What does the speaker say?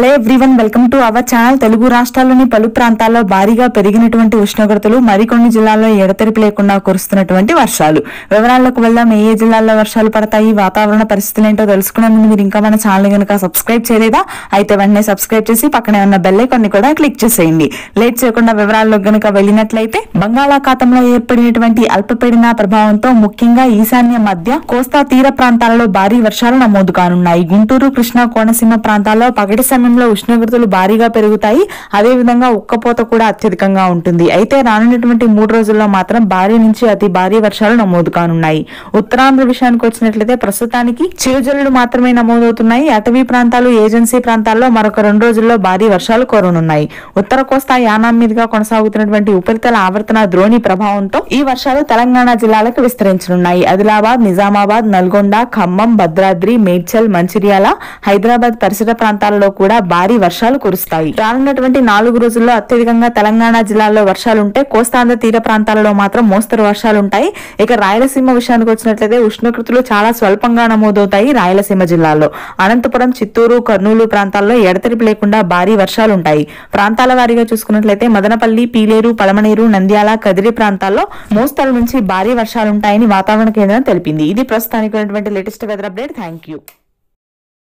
Hello everyone welcome to our channel Telugu రాష్ట్రాల్లోని పలు ప్రాంతాల్లో భారీగా పెరిగినటువంటి ఉష్ణోగ్రతలు మరికొన్ని జిల్లాల్లో ఎడతెరిపి లేకుండా కురుస్తున్నటువంటి వర్షాలు. వివరాల్లోకి వెళ్దాం. ఏ జిల్లాల్లో వర్షాలు పడతాయి వాతావరణ పరిస్థితులు ఏంటో తెలుసుకునే ముందు మీరు ఇంకా మన ఛానల్ కనుక సబ్స్క్రైబ్ చేయలేదా? అయితే వెంటనే సబ్స్క్రైబ్ చేసి పక్కనే ఉన్న బెల్ ఐకాన్ని కూడా క్లిక్ చేసేయండి. లేట్ చేయకుండా వివరాల్లో గనుక వెళ్ళినట్లయితే బంగాళాఖాతంలో ఏర్పడినటువంటి అల్పపీడన ప్రభావంతో ముఖ్యంగా ఈశాన్య మధ్య కోస్తా తీర ప్రాంతాలలో భారీ వర్షాలు నమోదు కానున్నాయి. గుంటూరు కృష్ణా కోనసీమ ప్రాంతాల్లో పగటి సమయంలో ఉష్ణోగ్రతలు భారీగా పెరుగుతాయి. అదే విధంగా ఉక్కపోత కూడా అత్యధికంగా ఉంటుంది. అయితే రానున్నటువంటి మూడు రోజుల్లో మాత్రం భారీ నుంచి అతి భారీ వర్షాలు నమోదు కానున్నాయి. ఉత్తరాంధ్ర విషయానికి వచ్చినట్లయితే ప్రస్తుతానికి చిరుజల్లులు మాత్రమే నమోదవుతున్నాయి. అటవీ ప్రాంతాలు ఏజెన్సీ ప్రాంతాల్లో మరొక రెండు రోజుల్లో భారీ వర్షాలు కోరనున్నాయి. ఉత్తర కోస్తా యానాం మీదుగా కొనసాగుతున్నటువంటి ఉపరితల ఆవర్తన ద్రోణి ప్రభావంతో ఈ వర్షాలు తెలంగాణ జిల్లాలకు విస్తరించనున్నాయి. ఆదిలాబాద్ నిజామాబాద్ నల్గొండ ఖమ్మం భద్రాద్రి మేడ్చల్ మంచిర్యాల హైదరాబాద్ పరిసర ప్రాంతాల్లో కూడా భారీ వర్షాలు కురుస్తాయి. రానున్నటువంటి నాలుగు రోజుల్లో అత్యధికంగా తెలంగాణ జిల్లాల్లో వర్షాలుంటే కోస్తాంధ్ర తీర ప్రాంతాలలో మాత్రం మోస్తరు వర్షాలుంటాయి. ఇక రాయలసీమ విషయానికి వచ్చినట్లయితే ఉష్ణోగ్రతలు చాలా స్వల్పంగా నమోదవుతాయి రాయలసీమ జిల్లాలో. అనంతపురం చిత్తూరు కర్నూలు ప్రాంతాల్లో ఎడతెరిపి లేకుండా భారీ వర్షాలుంటాయి. ప్రాంతాల వారీగా చూసుకున్నట్లయితే మదనపల్లి పీలేరు పలమనేరు నంద్యాల కదిరి ప్రాంతాల్లో మోస్తరు నుంచి భారీ వర్షాలుంటాయని వాతావరణ కేంద్రం తెలిపింది. ఇది ప్రస్తుతానికి latest weather update. Thank you